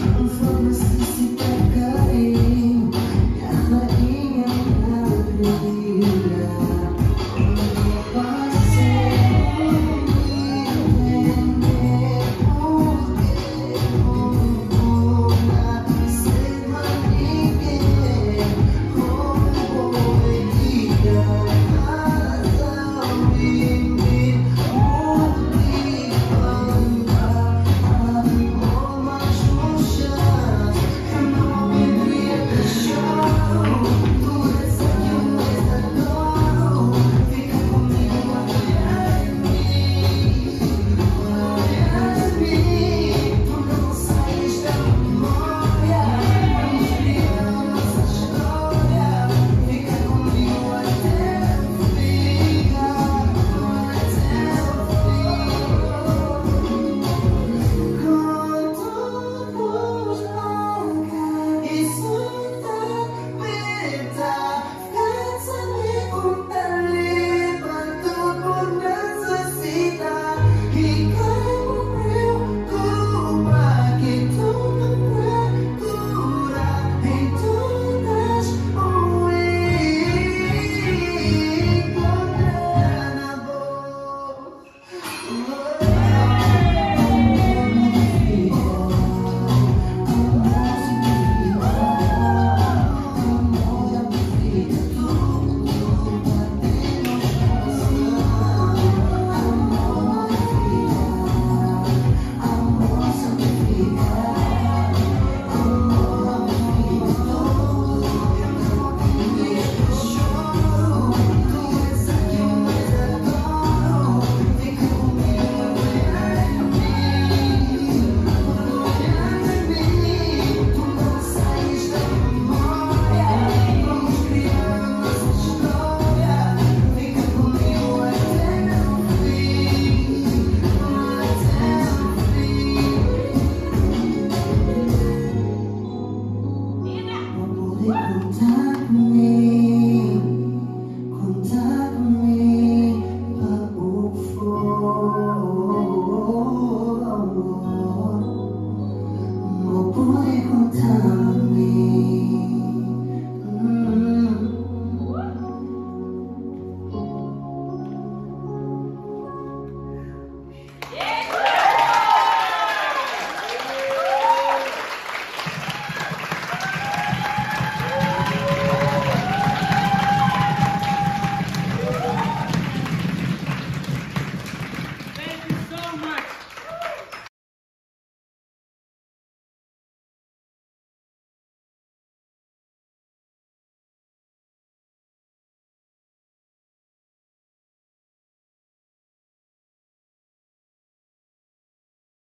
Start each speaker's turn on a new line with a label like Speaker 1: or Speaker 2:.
Speaker 1: I'm from a city.